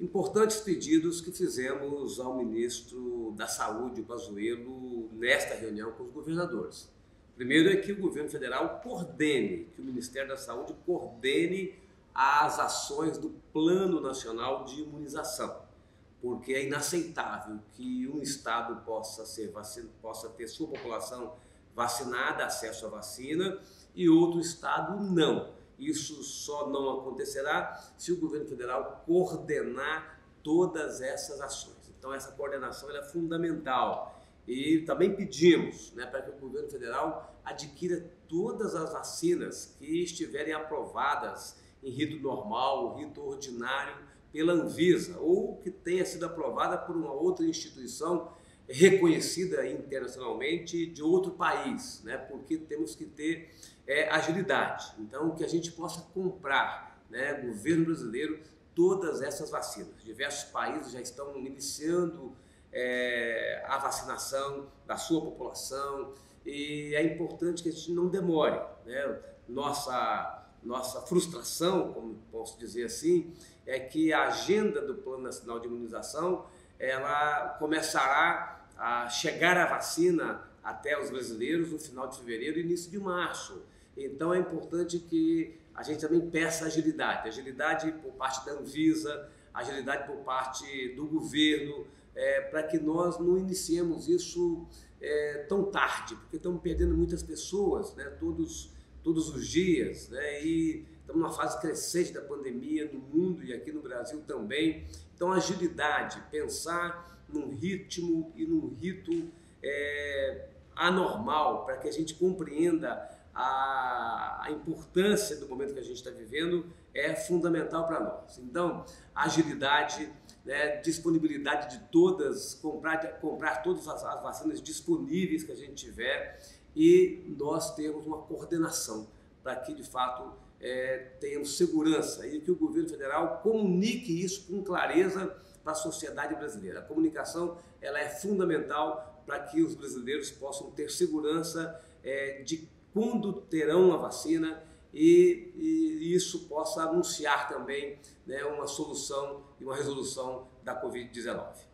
importantes pedidos que fizemos ao ministro da Saúde, o Pazuello, nesta reunião com os governadores. Primeiro é que o governo federal coordene, que o Ministério da Saúde coordene as ações do Plano Nacional de Imunização, porque é inaceitável que um estado possa, ser possa ter sua população vacinada, acesso à vacina, e outro estado não. Isso só não acontecerá se o governo federal coordenar todas essas ações. Então, essa coordenação é fundamental. E também pedimos né, para que o governo federal adquira todas as vacinas que estiverem aprovadas em rito normal, rito ordinário pela Anvisa, ou que tenha sido aprovada por uma outra instituição reconhecida internacionalmente de outro país, né? porque temos que ter é, agilidade. Então, que a gente possa comprar, né, governo brasileiro, todas essas vacinas. Diversos países já estão iniciando é, a vacinação da sua população e é importante que a gente não demore. Né? Nossa, nossa frustração, como posso dizer assim, é que a agenda do Plano Nacional de Imunização ela começará a chegar a vacina até os brasileiros no final de fevereiro e início de março. Então é importante que a gente também peça agilidade, agilidade por parte da Anvisa, agilidade por parte do governo, é, para que nós não iniciemos isso é, tão tarde, porque estamos perdendo muitas pessoas, né, todos, todos os dias, né, e estamos numa fase crescente da pandemia no mundo e aqui no Brasil também. Então, agilidade, pensar num ritmo e num rito é, anormal, para que a gente compreenda a, a importância do momento que a gente está vivendo é fundamental para nós. Então, agilidade, né, disponibilidade de todas, comprar, comprar todas as, as vacinas disponíveis que a gente tiver e nós temos uma coordenação para que, de fato, é, tenhamos segurança e que o governo federal comunique isso com clareza para a sociedade brasileira. A comunicação ela é fundamental para que os brasileiros possam ter segurança é, de quando terão a vacina e, e isso possa anunciar também né, uma solução e uma resolução da Covid-19.